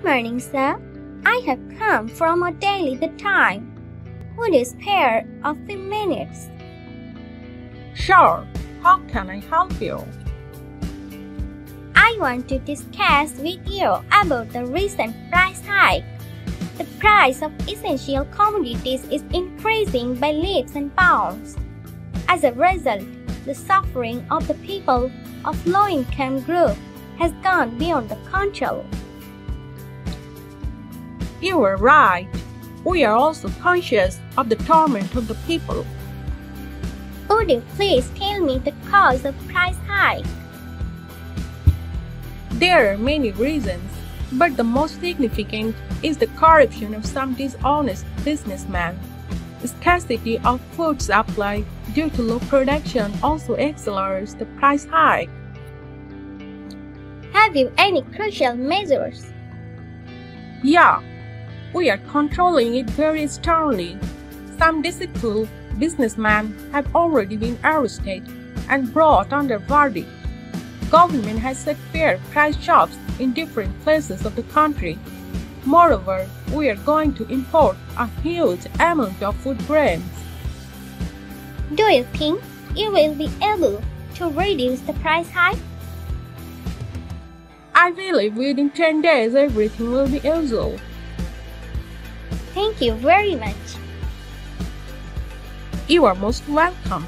Good morning, sir. I have come from a daily the time. Would you spare a few minutes? Sure. How can I help you? I want to discuss with you about the recent price hike. The price of essential commodities is increasing by leaps and bounds. As a result, the suffering of the people of low-income group has gone beyond the control. You are right. We are also conscious of the torment of the people. Would you please tell me the cause of price hike? There are many reasons, but the most significant is the corruption of some dishonest businessmen. Scarcity of food supply due to low production also accelerates the price hike. Have you any crucial measures? Yeah, we are controlling it very sternly. Some deceitful businessmen have already been arrested and brought under verdict. Government has set fair price shops in different places of the country. Moreover, we are going to import a huge amount of food grains. Do you think you will be able to reduce the price hike? I believe within 10 days everything will be usual. Thank you very much. You are most welcome.